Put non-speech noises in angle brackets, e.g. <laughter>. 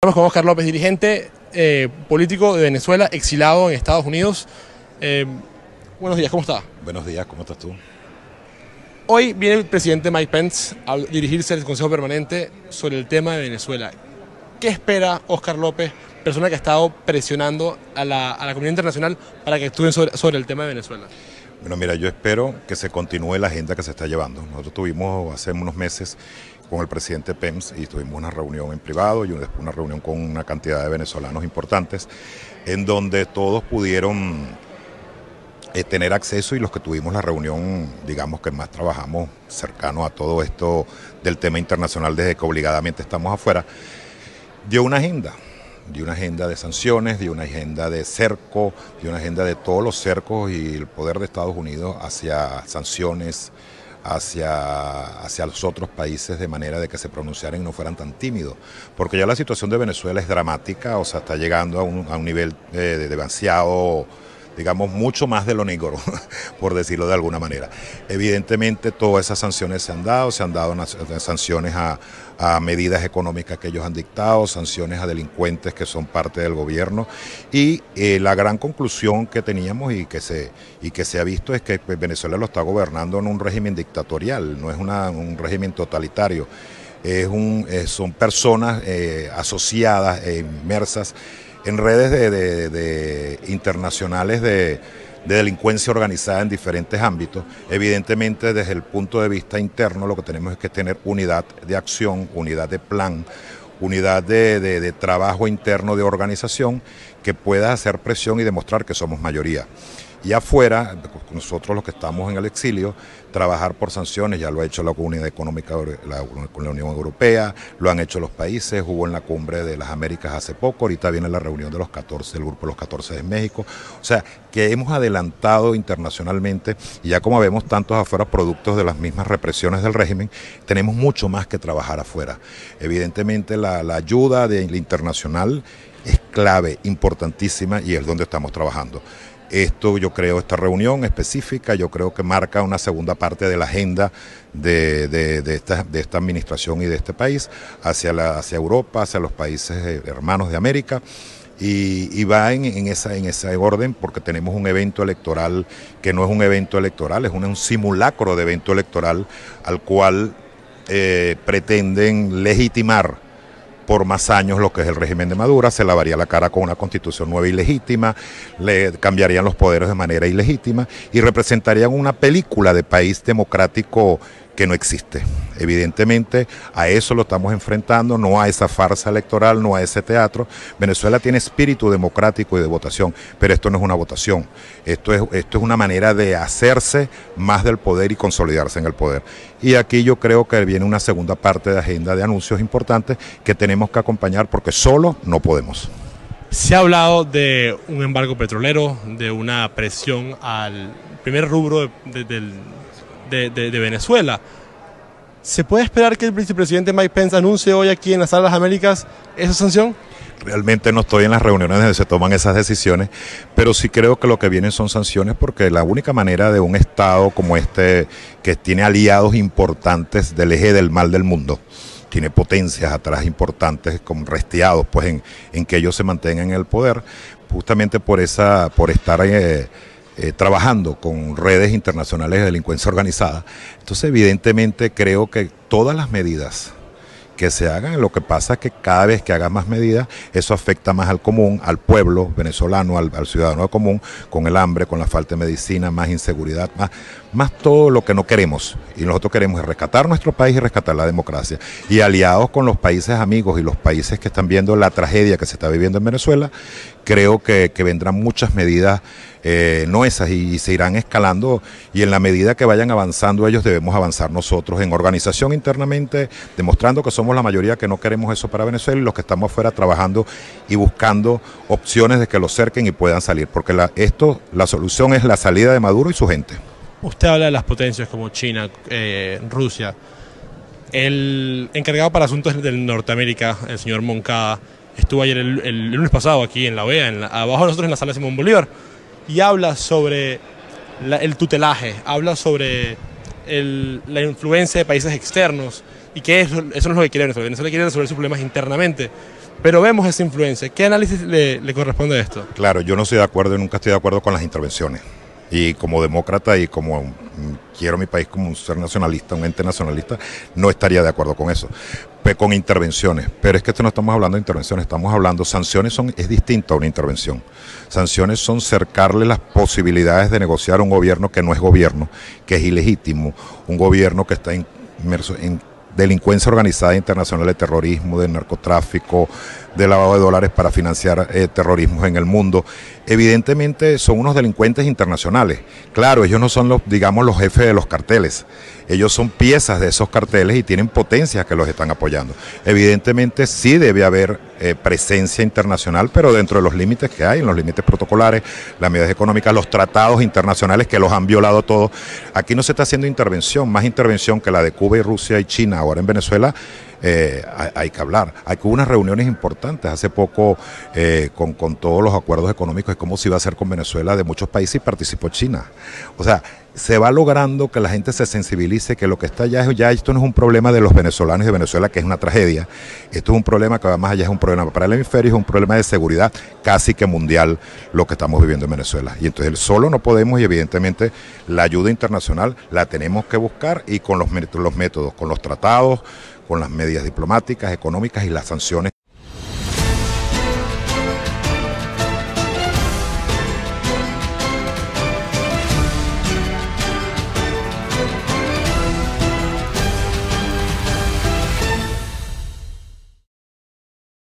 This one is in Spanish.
Estamos con Oscar López, dirigente eh, político de Venezuela, exilado en Estados Unidos. Eh, buenos días, ¿cómo está? Buenos días, ¿cómo estás tú? Hoy viene el presidente Mike Pence a dirigirse al Consejo Permanente sobre el tema de Venezuela. ¿Qué espera Oscar López, persona que ha estado presionando a la, a la comunidad internacional para que actúen sobre, sobre el tema de Venezuela? Bueno, mira, yo espero que se continúe la agenda que se está llevando. Nosotros tuvimos hace unos meses con el presidente Pence y tuvimos una reunión en privado y después una reunión con una cantidad de venezolanos importantes en donde todos pudieron eh, tener acceso y los que tuvimos la reunión, digamos que más trabajamos cercano a todo esto del tema internacional desde que obligadamente estamos afuera, dio una agenda de una agenda de sanciones, de una agenda de cerco, de una agenda de todos los cercos y el poder de Estados Unidos hacia sanciones, hacia, hacia los otros países de manera de que se pronunciaran y no fueran tan tímidos. Porque ya la situación de Venezuela es dramática, o sea, está llegando a un, a un nivel de, demasiado digamos, mucho más de lo negro, <laughs> por decirlo de alguna manera. Evidentemente, todas esas sanciones se han dado, se han dado sanciones a, medidas económicas que ellos han dictado, sanciones a delincuentes que son parte del gobierno, y eh, la gran conclusión que teníamos y que, se, y que se ha visto es que pues, Venezuela lo está gobernando en un régimen dictatorial, no es un régimen totalitario. Es un, eh, son personas eh, asociadas e inmersas en redes de, internacionales de, delincuencia organizada en diferentes ámbitos. Evidentemente, desde el punto de vista interno, lo que tenemos es que tener unidad de acción, unidad de plan, unidad de, trabajo interno de organización que pueda hacer presión y demostrar que somos mayoría. Y afuera, nosotros los que estamos en el exilio, trabajar por sanciones, ya lo ha hecho la Comunidad Económica con la Unión Europea, lo han hecho los países, hubo en la cumbre de las Américas hace poco, ahorita viene la reunión de los 14, del grupo de los 14 de México. O sea, que hemos adelantado internacionalmente y ya como vemos tantos afuera productos de las mismas represiones del régimen, tenemos mucho más que trabajar afuera. Evidentemente la, la ayuda de, la internacional es clave, importantísima y es donde estamos trabajando. Esto yo creo, esta reunión específica, yo creo que marca una segunda parte de la agenda de, de, esta, de esta, administración y de este país hacia, la, hacia Europa, hacia los países eh, hermanos de América. Y, va en, esa, en ese orden porque tenemos un evento electoral que no es un evento electoral, es un, simulacro de evento electoral al cual eh, pretenden legitimar por más años lo que es el régimen de Maduro, se lavaría la cara con una constitución nueva y legítima, le cambiarían los poderes de manera ilegítima y representarían una película de país democrático que no existe. Evidentemente a eso lo estamos enfrentando, no a esa farsa electoral, no a ese teatro. Venezuela tiene espíritu democrático y de votación, pero esto no es una votación. Esto es, esto es una manera de hacerse más del poder y consolidarse en el poder. Y aquí yo creo que viene una segunda parte de agenda de anuncios importantes que tenemos que acompañar porque solo no podemos. Se ha hablado de un embargo petrolero, de una presión al primer rubro del de, Venezuela. ¿Se puede esperar que el vicepresidente Mike Pence anuncie hoy aquí en las Salas Américas esa sanción? Realmente no estoy en las reuniones donde se toman esas decisiones, pero sí creo que lo que vienen son sanciones porque la única manera de un Estado como este, que tiene aliados importantes del eje del mal del mundo, tiene potencias atrás importantes como restiados pues en, que ellos se mantengan en el poder, justamente por esa, por estar eh, eh, trabajando con redes internacionales de delincuencia organizada. Entonces, evidentemente, creo que todas las medidas que se hagan. Lo que pasa es que cada vez que hagas más medidas, eso afecta más al común, al pueblo venezolano, al, ciudadano común, con el hambre, con la falta de medicina, más inseguridad, más, más todo lo que no queremos. Y nosotros queremos rescatar nuestro país y rescatar la democracia. Y aliados con los países amigos y los países que están viendo la tragedia que se está viviendo en Venezuela, creo que, vendrán muchas medidas eh, y, se irán escalando y en la medida que vayan avanzando ellos debemos avanzar nosotros en organización internamente, demostrando que somos la mayoría que no queremos eso para Venezuela y los que estamos afuera trabajando y buscando opciones de que los cerquen y puedan salir, porque la, esto, la solución es la salida de Maduro y su gente. Usted habla de las potencias como China, eh, Rusia. El encargado para asuntos del Norteamérica, el señor Moncada, estuvo ayer el, lunes pasado aquí en la OEA, abajo de nosotros en la sala Simón Bolívar y habla sobre el tutelaje, habla sobre la influencia de países externos y que eso, no es lo que quiere Venezuela. Venezuela quiere resolver sus problemas internamente. Pero vemos esa influencia. ¿Qué análisis le, le corresponde a esto? Claro, yo no estoy de acuerdo y nunca estoy de acuerdo con las intervenciones y como demócrata y como quiero mi país como un ser nacionalista, un ente nacionalista, no estaría de acuerdo con eso. Con intervenciones, pero es que esto no estamos hablando de intervenciones, estamos hablando, sanciones son, es distinto a una intervención. Sanciones son cercarle las posibilidades de negociar un gobierno que no es gobierno, que es ilegítimo, un gobierno que está inmerso en delincuencia organizada internacional de terrorismo, de narcotráfico, de lavado de dólares para financiar eh, terrorismo en el mundo. Evidentemente son unos delincuentes internacionales. Claro, ellos no son los, digamos, los jefes de los carteles. Ellos son piezas de esos carteles y tienen potencias que los están apoyando. Evidentemente sí debe haber eh, presencia internacional, pero dentro de los límites que hay, en los límites protocolares, las medidas económicas, los tratados internacionales que los han violado todos. Aquí no se está haciendo intervención, más intervención que la de Cuba y Rusia y China ahora en Venezuela eh, hay, que hablar. Hay hubo unas reuniones importantes hace poco eh, con, todos los acuerdos económicos de cómo se iba a hacer con Venezuela de muchos países y participó China. O sea, se va logrando que la gente se sensibilice que lo que está allá ya esto no es un problema de los venezolanos de Venezuela que es una tragedia. Esto es un problema que además allá es un problema para el hemisferio es un problema de seguridad casi que mundial lo que estamos viviendo en Venezuela. Y entonces solo no podemos y evidentemente la ayuda internacional la tenemos que buscar y con los métodos con los tratados con las medidas diplomáticas, económicas y las sanciones